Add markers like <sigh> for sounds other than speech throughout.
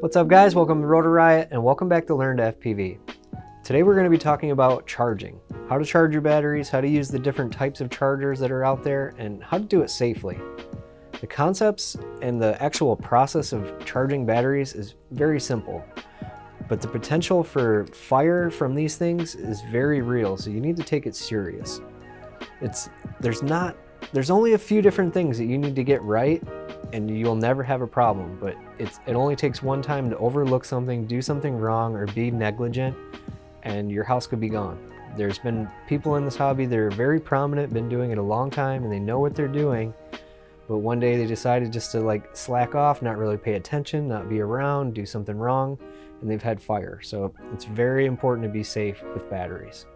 What's up guys, welcome to Rotor Riot and welcome back to Learn to FPV. Today we're going to be talking about charging, how to charge your batteries, how to use the different types of chargers that are out there, and how to do it safely. The concepts and the actual process of charging batteries is very simple, but the potential for fire from these things is very real, so you need to take it serious. It's there's not there's only a few different things that you need to get right and you'll never have a problem, but it's it only takes one time to overlook something, do something wrong or be negligent and your house could be gone. There's been people in this hobby that are very prominent, been doing it a long time and they know what they're doing but one day they decided just to like slack off, not really pay attention, not be around, do something wrong, and they've had fire. So it's very important to be safe with batteries.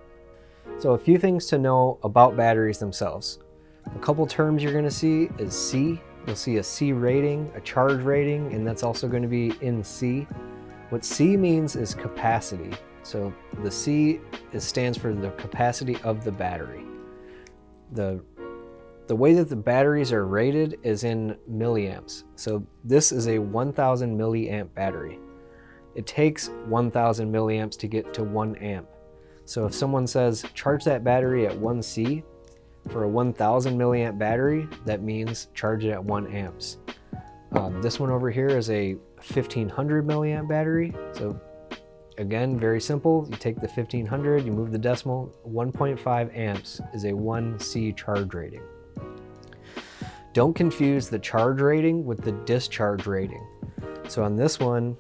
So a few things to know about batteries themselves. A couple terms you're gonna see is C. You'll see a C rating, a charge rating, and that's also gonna be in C. What C means is capacity. So the C stands for the capacity of the battery. The the way that the batteries are rated is in milliamps. So this is a 1000 milliamp battery. It takes 1000 milliamps to get to 1 amp. So if someone says charge that battery at 1C, for a 1000 milliamp battery, that means charge it at 1 amps. Um, this one over here is a 1500 milliamp battery. So again, very simple. You take the 1500, you move the decimal, 1.5 amps is a 1C charge rating. Don't confuse the charge rating with the discharge rating. So on this one,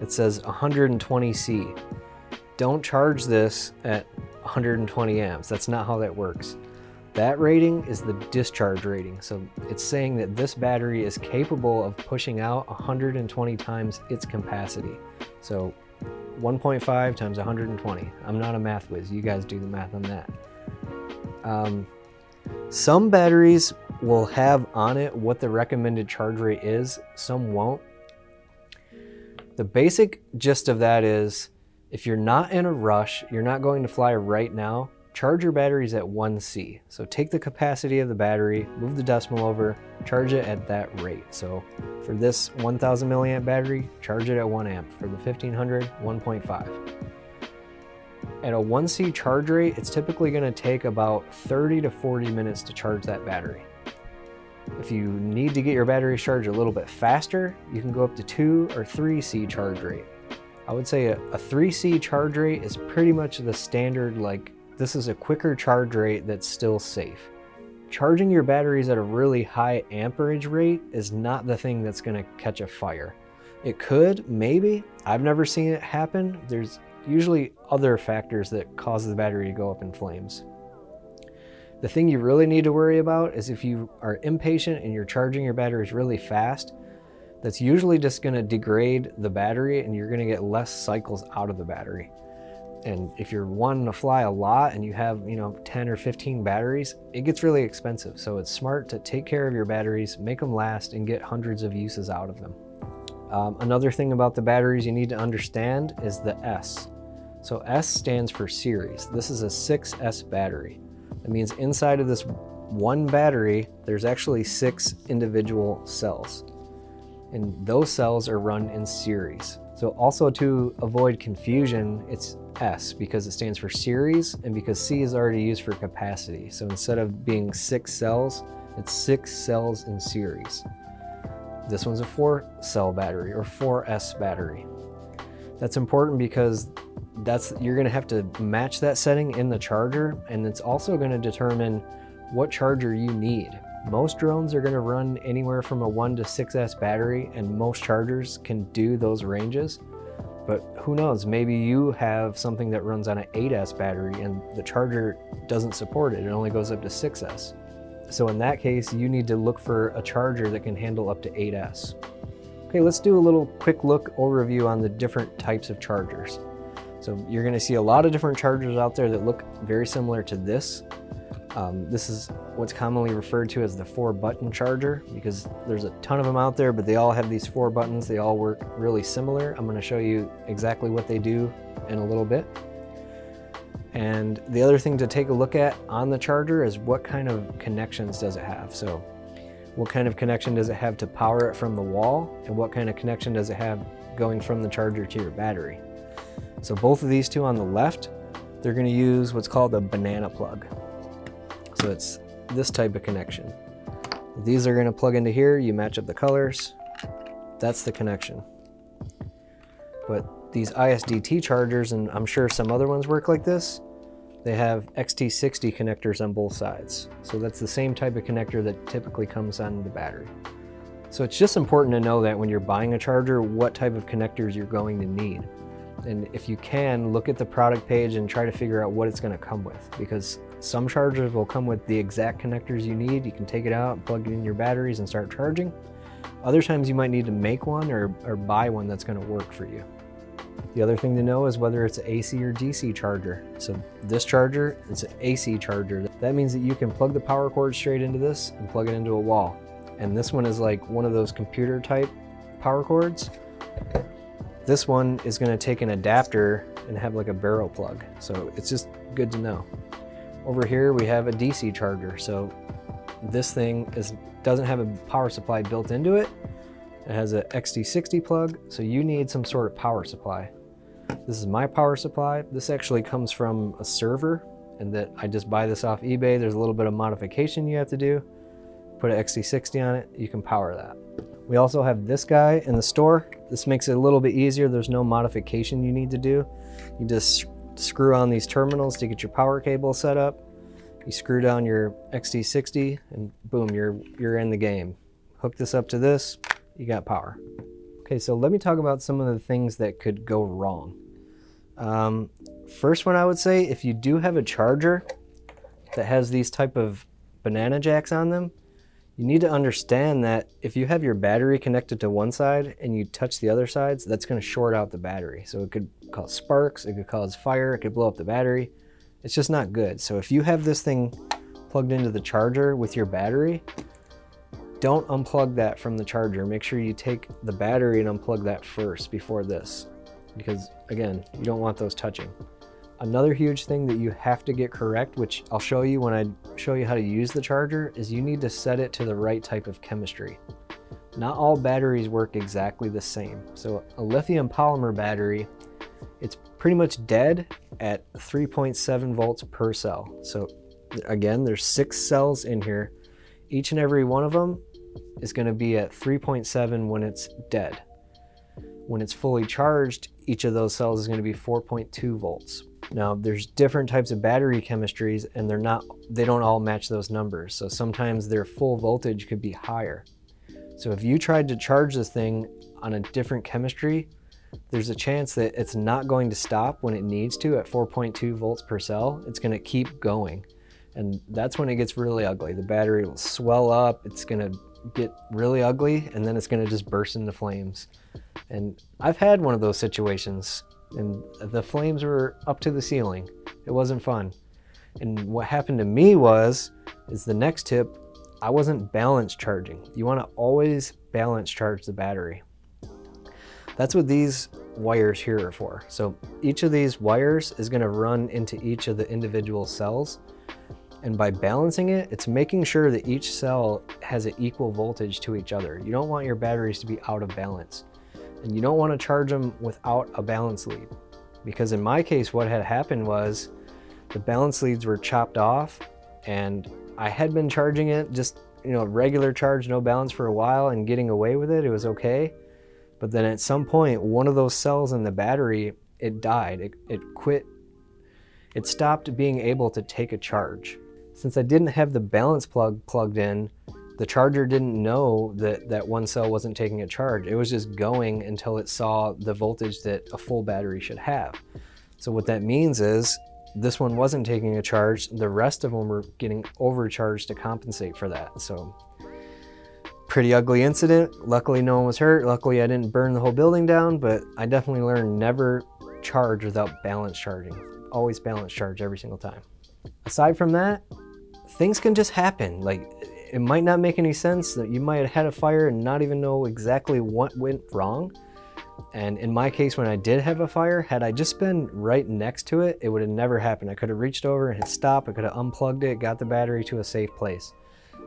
it says 120C. Don't charge this at 120 amps. That's not how that works. That rating is the discharge rating. So it's saying that this battery is capable of pushing out 120 times its capacity. So 1.5 times 120. I'm not a math whiz. You guys do the math on that. Um, some batteries will have on it what the recommended charge rate is, some won't. The basic gist of that is if you're not in a rush, you're not going to fly right now, charge your batteries at 1C. So take the capacity of the battery, move the decimal over, charge it at that rate. So for this 1000 milliamp battery, charge it at 1 amp. For the 1500, 1.5. At a 1C charge rate, it's typically going to take about 30 to 40 minutes to charge that battery. If you need to get your battery charged a little bit faster, you can go up to 2 or 3C charge rate. I would say a, a 3C charge rate is pretty much the standard, like this is a quicker charge rate that's still safe. Charging your batteries at a really high amperage rate is not the thing that's going to catch a fire. It could, maybe. I've never seen it happen. There's usually other factors that cause the battery to go up in flames. The thing you really need to worry about is if you are impatient and you're charging your batteries really fast, that's usually just going to degrade the battery and you're going to get less cycles out of the battery. And if you're wanting to fly a lot and you have, you know, 10 or 15 batteries, it gets really expensive. So it's smart to take care of your batteries, make them last, and get hundreds of uses out of them. Um, another thing about the batteries you need to understand is the S. So S stands for series. This is a 6S battery. That means inside of this one battery, there's actually six individual cells. And those cells are run in series. So also to avoid confusion, it's S because it stands for series and because C is already used for capacity. So instead of being six cells, it's six cells in series. This one's a four cell battery or 4S battery. That's important because that's you're going to have to match that setting in the charger and it's also going to determine what charger you need. Most drones are going to run anywhere from a 1 to 6S battery and most chargers can do those ranges. But who knows, maybe you have something that runs on an 8S battery and the charger doesn't support it. It only goes up to 6S. So in that case, you need to look for a charger that can handle up to 8S. Okay, let's do a little quick look overview on the different types of chargers. So you're gonna see a lot of different chargers out there that look very similar to this. Um, this is what's commonly referred to as the four button charger because there's a ton of them out there, but they all have these four buttons. They all work really similar. I'm gonna show you exactly what they do in a little bit. And the other thing to take a look at on the charger is what kind of connections does it have. So what kind of connection does it have to power it from the wall, and what kind of connection does it have going from the charger to your battery. So both of these two on the left, they're gonna use what's called a banana plug. So it's this type of connection. These are gonna plug into here, you match up the colors, that's the connection. But these ISDT chargers, and I'm sure some other ones work like this, they have XT60 connectors on both sides. So that's the same type of connector that typically comes on the battery. So it's just important to know that when you're buying a charger, what type of connectors you're going to need. And if you can, look at the product page and try to figure out what it's going to come with because some chargers will come with the exact connectors you need. You can take it out, plug it in your batteries and start charging. Other times you might need to make one or, or buy one that's going to work for you. The other thing to know is whether it's an AC or DC charger. So this charger, it's an AC charger. That means that you can plug the power cord straight into this and plug it into a wall. And this one is like one of those computer type power cords. This one is gonna take an adapter and have like a barrel plug. So it's just good to know. Over here we have a DC charger. So this thing is doesn't have a power supply built into it. It has a XT60 plug, so you need some sort of power supply. This is my power supply. This actually comes from a server and that I just buy this off eBay. There's a little bit of modification you have to do. Put an XT60 on it, you can power that. We also have this guy in the store. This makes it a little bit easier. There's no modification you need to do. You just screw on these terminals to get your power cable set up. You screw down your XT60 and boom, you're, you're in the game. Hook this up to this, you got power. Okay, so let me talk about some of the things that could go wrong. Um, first one I would say, if you do have a charger that has these type of banana jacks on them, you need to understand that if you have your battery connected to one side and you touch the other sides, that's going to short out the battery. So it could cause sparks, it could cause fire, it could blow up the battery. It's just not good. So if you have this thing plugged into the charger with your battery, don't unplug that from the charger. Make sure you take the battery and unplug that first before this. Because again, you don't want those touching. Another huge thing that you have to get correct, which I'll show you when I show you how to use the charger, is you need to set it to the right type of chemistry. Not all batteries work exactly the same. So a lithium polymer battery, it's pretty much dead at 3.7 volts per cell. So again, there's six cells in here. Each and every one of them is gonna be at 3.7 when it's dead. When it's fully charged, each of those cells is gonna be 4.2 volts. Now there's different types of battery chemistries and they're not, they don't all match those numbers. So sometimes their full voltage could be higher. So if you tried to charge this thing on a different chemistry, there's a chance that it's not going to stop when it needs to at 4.2 volts per cell. It's gonna keep going. And that's when it gets really ugly. The battery will swell up, it's gonna get really ugly, and then it's gonna just burst into flames. And I've had one of those situations and the flames were up to the ceiling. It wasn't fun. And what happened to me was, is the next tip, I wasn't balance charging. You wanna always balance charge the battery. That's what these wires here are for. So each of these wires is gonna run into each of the individual cells. And by balancing it, it's making sure that each cell has an equal voltage to each other. You don't want your batteries to be out of balance. And you don't want to charge them without a balance lead. Because in my case, what had happened was the balance leads were chopped off and I had been charging it just, you know, regular charge, no balance for a while and getting away with it. It was okay. But then at some point, one of those cells in the battery, it died. It, it quit. It stopped being able to take a charge. Since I didn't have the balance plug plugged in, the charger didn't know that that one cell wasn't taking a charge. It was just going until it saw the voltage that a full battery should have. So what that means is this one wasn't taking a charge. The rest of them were getting overcharged to compensate for that. So pretty ugly incident. Luckily no one was hurt. Luckily I didn't burn the whole building down, but I definitely learned never charge without balance charging. Always balance charge every single time. Aside from that, things can just happen. Like it might not make any sense that you might have had a fire and not even know exactly what went wrong. And in my case, when I did have a fire, had I just been right next to it, it would have never happened. I could have reached over and hit stop. I could have unplugged it, got the battery to a safe place.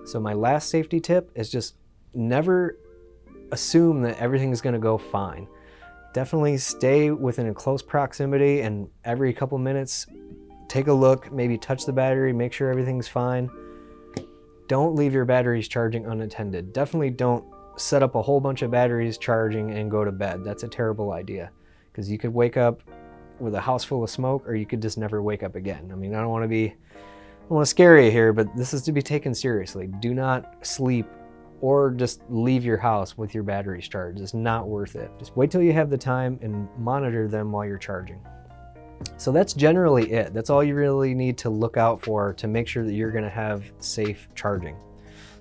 So my last safety tip is just never assume that everything is going to go fine. Definitely stay within a close proximity and every couple minutes take a look, maybe touch the battery, make sure everything's fine. Don't leave your batteries charging unattended. Definitely don't set up a whole bunch of batteries charging and go to bed. That's a terrible idea because you could wake up with a house full of smoke or you could just never wake up again. I mean, I don't want to be I don't want to scare you here, but this is to be taken seriously. Do not sleep or just leave your house with your batteries charged. It's not worth it. Just wait till you have the time and monitor them while you're charging. So that's generally it. That's all you really need to look out for to make sure that you're gonna have safe charging.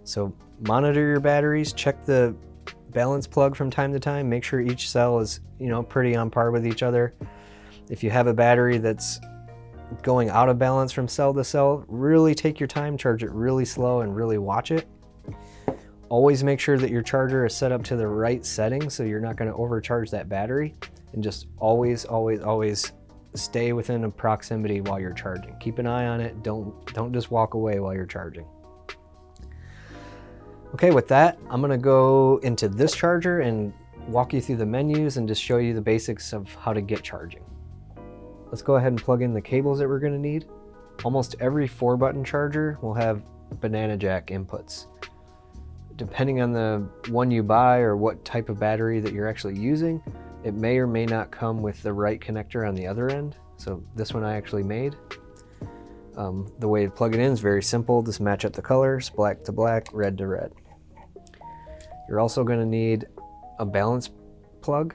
So monitor your batteries, check the balance plug from time to time, make sure each cell is you know pretty on par with each other. If you have a battery that's going out of balance from cell to cell, really take your time, charge it really slow and really watch it. Always make sure that your charger is set up to the right setting so you're not going to overcharge that battery and just always, always, always stay within a proximity while you're charging. Keep an eye on it. Don't, don't just walk away while you're charging. Okay, with that, I'm gonna go into this charger and walk you through the menus and just show you the basics of how to get charging. Let's go ahead and plug in the cables that we're gonna need. Almost every four button charger will have banana jack inputs. Depending on the one you buy or what type of battery that you're actually using, it may or may not come with the right connector on the other end. So this one I actually made. Um, the way to plug it in is very simple. Just match up the colors, black to black, red to red. You're also going to need a balance plug.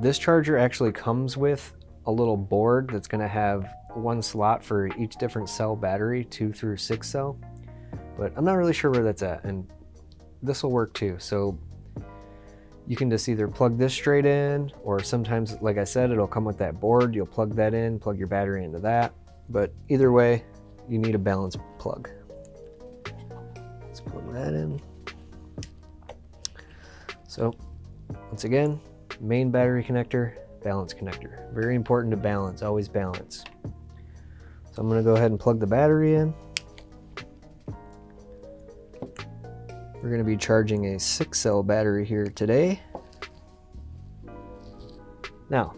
This charger actually comes with a little board that's going to have one slot for each different cell battery, two through six cell. But I'm not really sure where that's at, and this will work too. So you can just either plug this straight in, or sometimes, like I said, it'll come with that board. You'll plug that in, plug your battery into that. But either way, you need a balance plug. Let's plug that in. So once again, main battery connector, balance connector. Very important to balance, always balance. So I'm gonna go ahead and plug the battery in. We're gonna be charging a six cell battery here today. Now,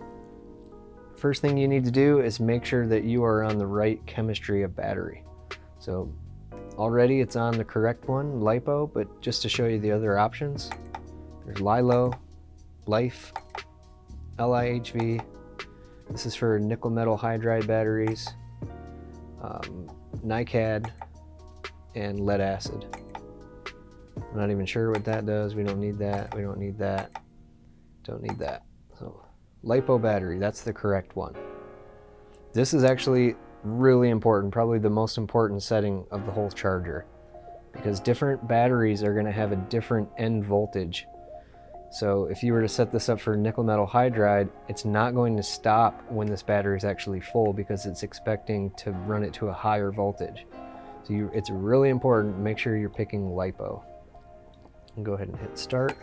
first thing you need to do is make sure that you are on the right chemistry of battery. So already it's on the correct one, LiPo, but just to show you the other options, there's LiLo, Life, LiHV. This is for nickel metal hydride batteries, um, NiCad, and lead acid. I'm not even sure what that does. We don't need that. We don't need that. Don't need that. So LiPo battery, that's the correct one. This is actually really important, probably the most important setting of the whole charger because different batteries are going to have a different end voltage so if you were to set this up for nickel metal hydride, it's not going to stop when this battery is actually full because it's expecting to run it to a higher voltage. So you, it's really important, make sure you're picking LiPo. And go ahead and hit start.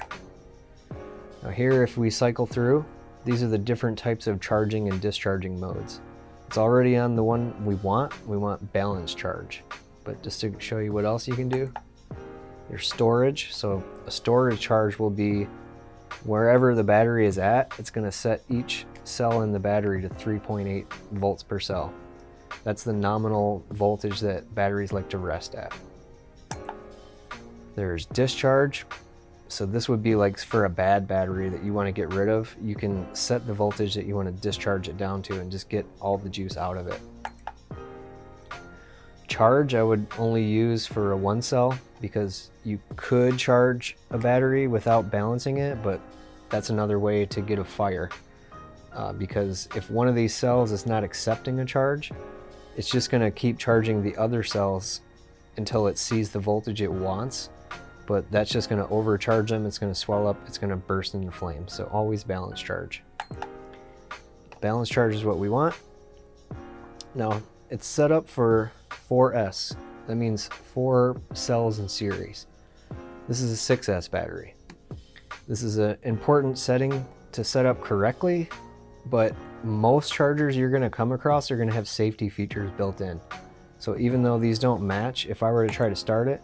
Now here, if we cycle through, these are the different types of charging and discharging modes. It's already on the one we want. We want balance charge. But just to show you what else you can do, your storage. So a storage charge will be Wherever the battery is at, it's going to set each cell in the battery to 3.8 volts per cell. That's the nominal voltage that batteries like to rest at. There's discharge. So this would be like for a bad battery that you want to get rid of. You can set the voltage that you want to discharge it down to and just get all the juice out of it. Charge I would only use for a one cell because you could charge a battery without balancing it, but that's another way to get a fire. Uh, because if one of these cells is not accepting a charge, it's just going to keep charging the other cells until it sees the voltage it wants. But that's just going to overcharge them. It's going to swell up. It's going to burst into flames. So always balance charge. Balance charge is what we want. Now, it's set up for 4S. That means four cells in series. This is a 6S battery. This is an important setting to set up correctly, but most chargers you're gonna come across are gonna have safety features built in. So even though these don't match, if I were to try to start it,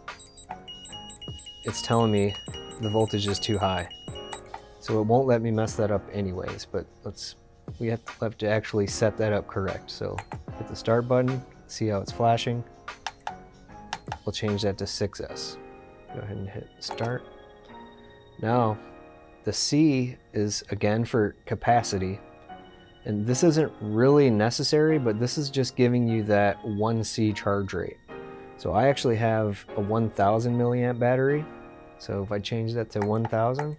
it's telling me the voltage is too high. So it won't let me mess that up anyways, but let's, we have to, have to actually set that up correct. So hit the start button, see how it's flashing. We'll change that to 6S. Go ahead and hit start. Now, the C is again for capacity. And this isn't really necessary, but this is just giving you that 1C charge rate. So I actually have a 1000 milliamp battery. So if I change that to 1000,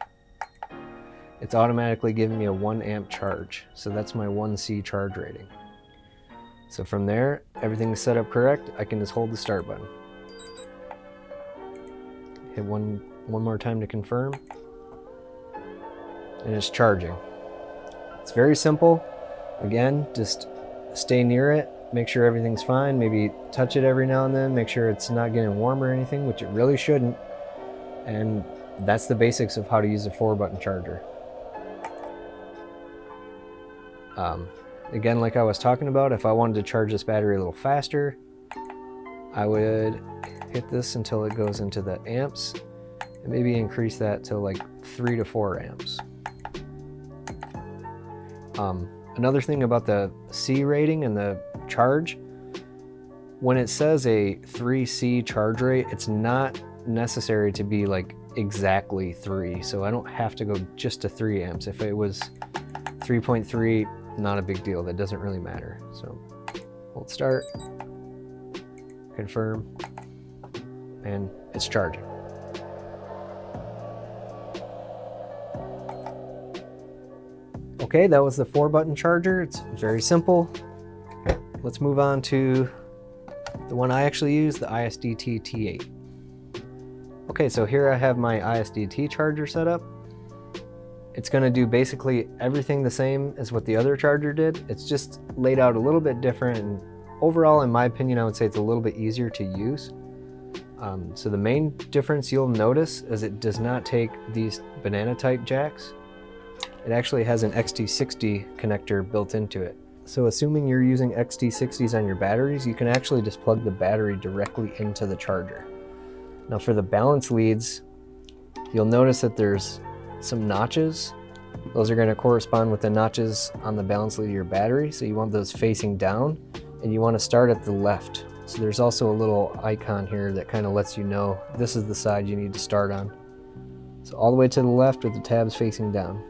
it's automatically giving me a 1 amp charge. So that's my 1C charge rating. So from there, everything's set up correct. I can just hold the start button. Hit one, one more time to confirm. And it's charging. It's very simple. Again, just stay near it, make sure everything's fine, maybe touch it every now and then, make sure it's not getting warm or anything, which it really shouldn't. And that's the basics of how to use a four button charger. Um, again, like I was talking about, if I wanted to charge this battery a little faster, I would hit this until it goes into the amps and maybe increase that to like three to four amps. Um, another thing about the C rating and the charge, when it says a 3C charge rate, it's not necessary to be like exactly 3. So I don't have to go just to 3 amps. If it was 3.3, not a big deal. That doesn't really matter. So hold start, confirm, and it's charging. Okay, that was the four button charger. It's very simple. Let's move on to the one I actually use, the ISDT T8. Okay, so here I have my ISDT charger set up. It's gonna do basically everything the same as what the other charger did. It's just laid out a little bit different and overall, in my opinion, I would say it's a little bit easier to use. Um, so the main difference you'll notice is it does not take these banana type jacks. It actually has an XT60 connector built into it. So assuming you're using XT60s on your batteries, you can actually just plug the battery directly into the charger. Now for the balance leads, you'll notice that there's some notches. Those are going to correspond with the notches on the balance lead of your battery. So you want those facing down and you want to start at the left. So there's also a little icon here that kind of lets you know this is the side you need to start on. So all the way to the left with the tabs facing down.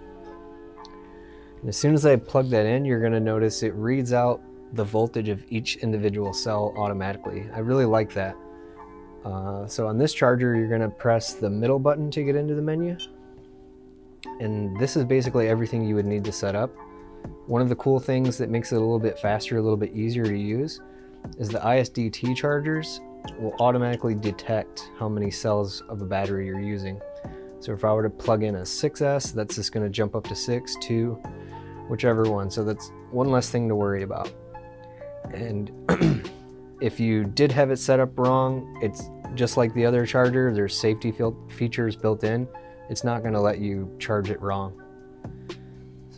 And as soon as I plug that in, you're going to notice it reads out the voltage of each individual cell automatically. I really like that. Uh, so on this charger, you're going to press the middle button to get into the menu. And this is basically everything you would need to set up. One of the cool things that makes it a little bit faster, a little bit easier to use, is the ISDT chargers will automatically detect how many cells of a battery you're using. So if I were to plug in a 6S, that's just going to jump up to 6, 2, whichever one. So that's one less thing to worry about. And <clears throat> if you did have it set up wrong, it's just like the other charger, there's safety features built in. It's not going to let you charge it wrong.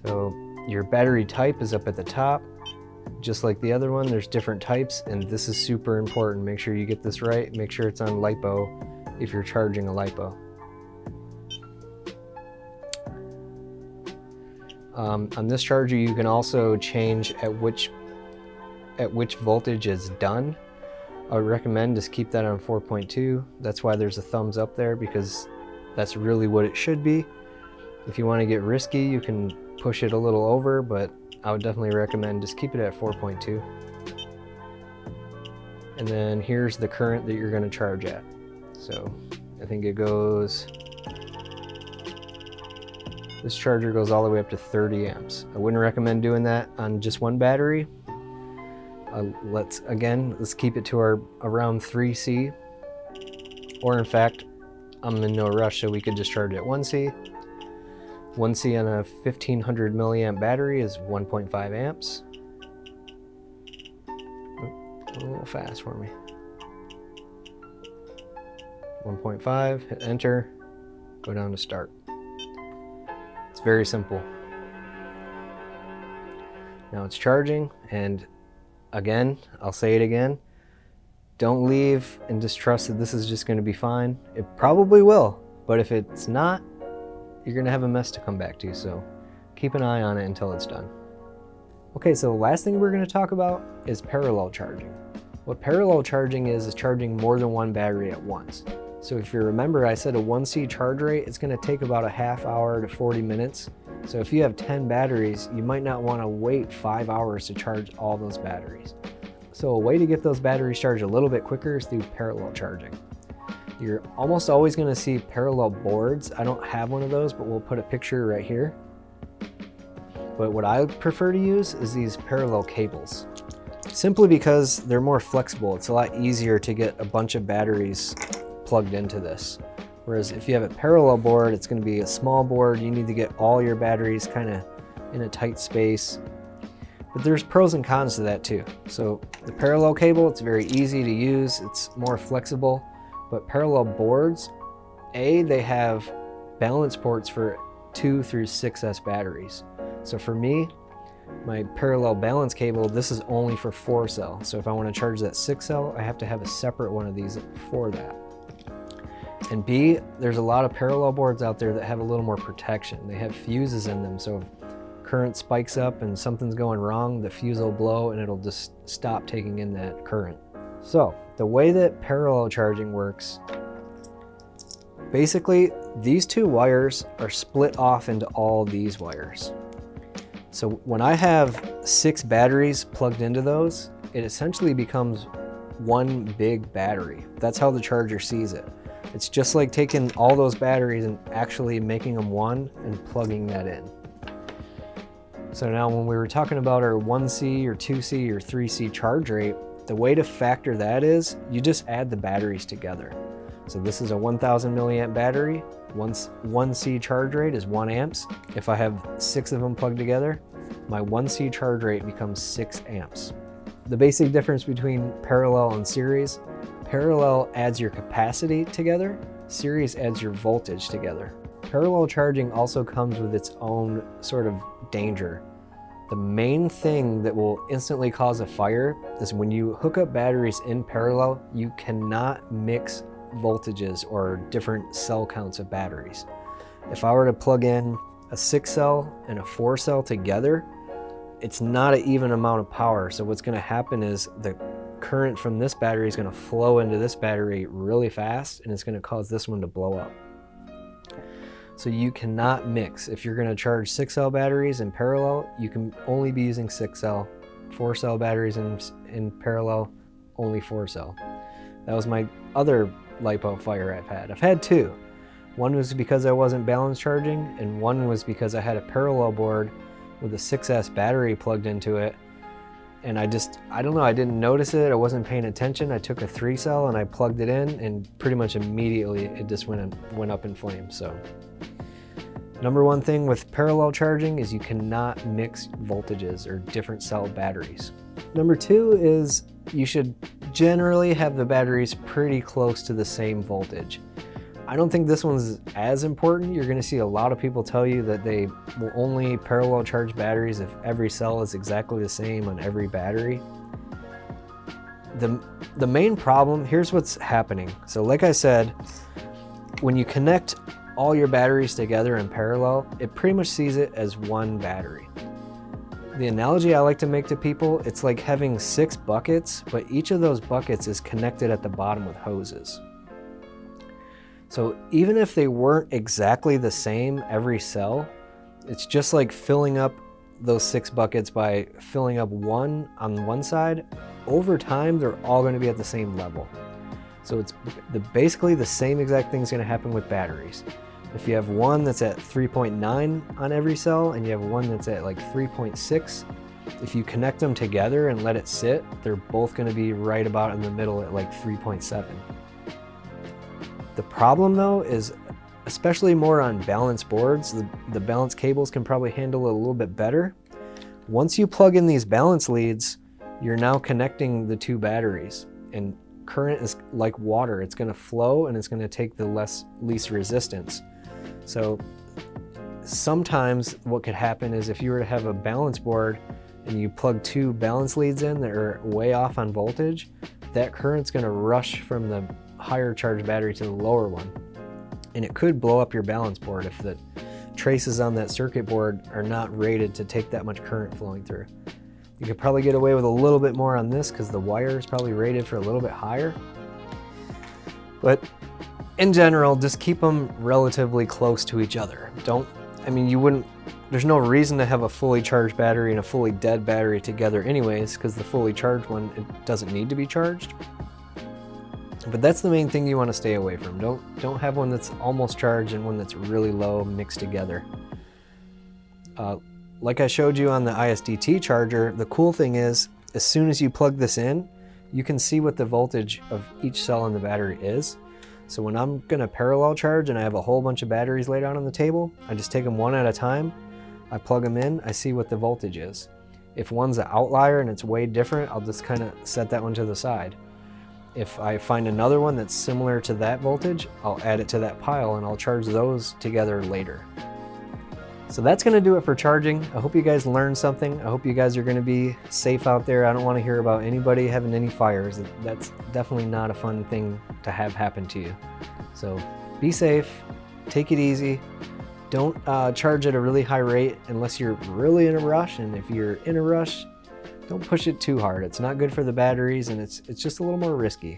So your battery type is up at the top. Just like the other one, there's different types, and this is super important. Make sure you get this right. Make sure it's on LiPo if you're charging a LiPo. Um, on this charger, you can also change at which at which voltage is done. I would recommend just keep that on 4.2. That's why there's a thumbs up there because that's really what it should be. If you want to get risky, you can push it a little over, but I would definitely recommend just keep it at 4.2. And then here's the current that you're going to charge at. So I think it goes, this charger goes all the way up to 30 amps. I wouldn't recommend doing that on just one battery. Uh, let's, again, let's keep it to our around 3C. Or in fact, I'm in no rush so we could just charge at 1C. 1C on a 1500 milliamp battery is 1.5 amps. a little fast for me. 1.5, hit enter, go down to start. It's very simple. Now it's charging and again, I'll say it again, don't leave and just trust that this is just going to be fine. It probably will, but if it's not, you're going to have a mess to come back to. So keep an eye on it until it's done. Okay, so the last thing we're going to talk about is parallel charging. What parallel charging is, is charging more than one battery at once. So if you remember, I said a 1C charge rate, it's going to take about a half hour to 40 minutes. So if you have 10 batteries, you might not want to wait five hours to charge all those batteries. So a way to get those batteries charged a little bit quicker is through parallel charging. You're almost always going to see parallel boards. I don't have one of those, but we'll put a picture right here. But what I prefer to use is these parallel cables simply because they're more flexible. It's a lot easier to get a bunch of batteries plugged into this. Whereas if you have a parallel board, it's going to be a small board. You need to get all your batteries kind of in a tight space. But there's pros and cons to that too. So the parallel cable, it's very easy to use. It's more flexible. But parallel boards, A, they have balance ports for 2 through 6S batteries. So for me, my parallel balance cable, this is only for 4 cell. So if I want to charge that 6 cell, I have to have a separate one of these for that. And B, there's a lot of parallel boards out there that have a little more protection. They have fuses in them, so if current spikes up and something's going wrong, the fuse will blow and it'll just stop taking in that current. So the way that parallel charging works, basically these two wires are split off into all these wires. So when I have six batteries plugged into those, it essentially becomes one big battery. That's how the charger sees it. It's just like taking all those batteries and actually making them one and plugging that in. So now when we were talking about our 1C or 2C or 3C charge rate, the way to factor that is you just add the batteries together. So this is a 1000 milliamp battery. Once 1C charge rate is 1 amps. If I have six of them plugged together, my 1C charge rate becomes 6 amps. The basic difference between parallel and series, parallel adds your capacity together, series adds your voltage together. Parallel charging also comes with its own sort of danger. The main thing that will instantly cause a fire is when you hook up batteries in parallel, you cannot mix voltages or different cell counts of batteries. If I were to plug in a six cell and a four cell together, it's not an even amount of power. So what's gonna happen is the current from this battery is gonna flow into this battery really fast and it's gonna cause this one to blow up. So you cannot mix. If you're gonna charge six cell batteries in parallel, you can only be using six cell. Four cell batteries in, in parallel, only four cell. That was my other LiPo fire I've had. I've had two. One was because I wasn't balance charging, and one was because I had a parallel board with a 6S battery plugged into it. And I just, I don't know, I didn't notice it. I wasn't paying attention. I took a three cell and I plugged it in, and pretty much immediately it just went, in, went up in flames. So Number one thing with parallel charging is you cannot mix voltages or different cell batteries. Number two is you should generally have the batteries pretty close to the same voltage. I don't think this one's as important. You're gonna see a lot of people tell you that they will only parallel charge batteries if every cell is exactly the same on every battery. The, the main problem, here's what's happening. So like I said, when you connect all your batteries together in parallel, it pretty much sees it as one battery. The analogy I like to make to people, it's like having six buckets, but each of those buckets is connected at the bottom with hoses. So even if they weren't exactly the same every cell, it's just like filling up those six buckets by filling up one on one side. Over time, they're all going to be at the same level. So it's the, basically the same exact thing is going to happen with batteries. If you have one that's at 3.9 on every cell and you have one that's at like 3.6, if you connect them together and let it sit, they're both going to be right about in the middle at like 3.7. The problem though is especially more on balance boards, the, the balance cables can probably handle it a little bit better. Once you plug in these balance leads, you're now connecting the two batteries and current is like water. It's going to flow and it's going to take the less least resistance. So sometimes what could happen is if you were to have a balance board and you plug two balance leads in that are way off on voltage, that current's going to rush from the higher charge battery to the lower one. And it could blow up your balance board if the traces on that circuit board are not rated to take that much current flowing through. You could probably get away with a little bit more on this because the wire is probably rated for a little bit higher. But in general, just keep them relatively close to each other. Don't, I mean, you wouldn't, there's no reason to have a fully charged battery and a fully dead battery together anyways because the fully charged one, it doesn't need to be charged. But that's the main thing you want to stay away from. Don't don't have one that's almost charged and one that's really low mixed together. Uh, like I showed you on the ISDT charger, the cool thing is as soon as you plug this in, you can see what the voltage of each cell in the battery is. So when I'm gonna parallel charge and I have a whole bunch of batteries laid out on the table, I just take them one at a time, I plug them in, I see what the voltage is. If one's an outlier and it's way different, I'll just kind of set that one to the side. If I find another one that's similar to that voltage, I'll add it to that pile and I'll charge those together later. So that's going to do it for charging. I hope you guys learned something. I hope you guys are going to be safe out there. I don't want to hear about anybody having any fires. That's definitely not a fun thing to have happen to you. So be safe, take it easy. Don't uh, charge at a really high rate unless you're really in a rush. And if you're in a rush, don't push it too hard. It's not good for the batteries and it's, it's just a little more risky.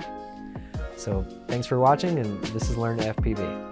So thanks for watching and this is Learn FPV.